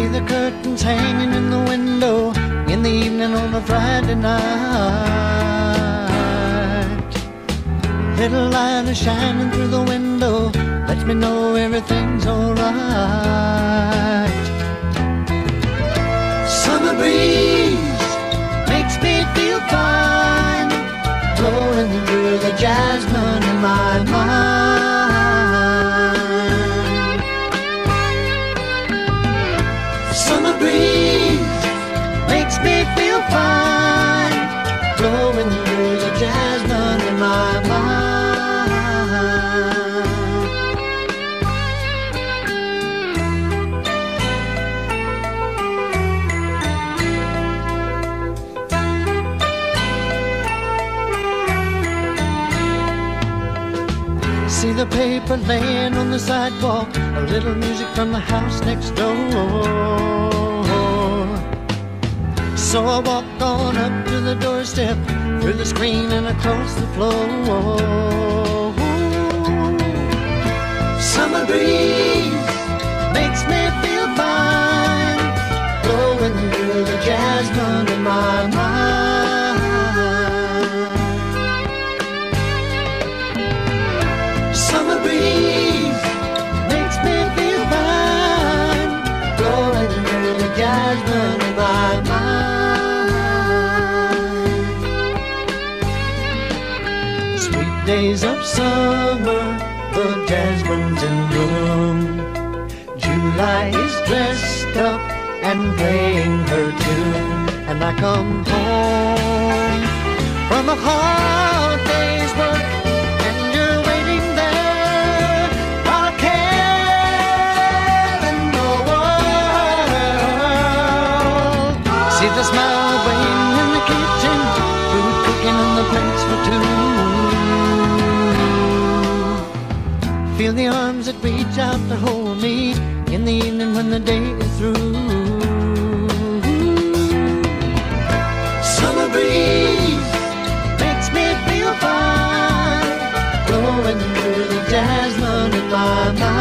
the curtains hanging in the window in the evening on a Friday night. Little light is shining through the window, lets me know everything's alright. Summer breeze makes me feel fine, blowing through the jasmine in my mind. See the paper laying on the sidewalk, a little music from the house next door. So I walk on up to the doorstep, through the screen and across the floor. Summer breeze makes me feel fine, blowing through the jasmine in my mind. Sweet days of summer, the jasmine's in bloom. July is dressed up and playing her tune, and I come home from a hard There's a smell of rain in the kitchen, food cooking on the plates for two. Feel the arms that reach out to hold me in the evening when the day is through. Summer breeze makes me feel fine, blowing through the jasmine in my mind.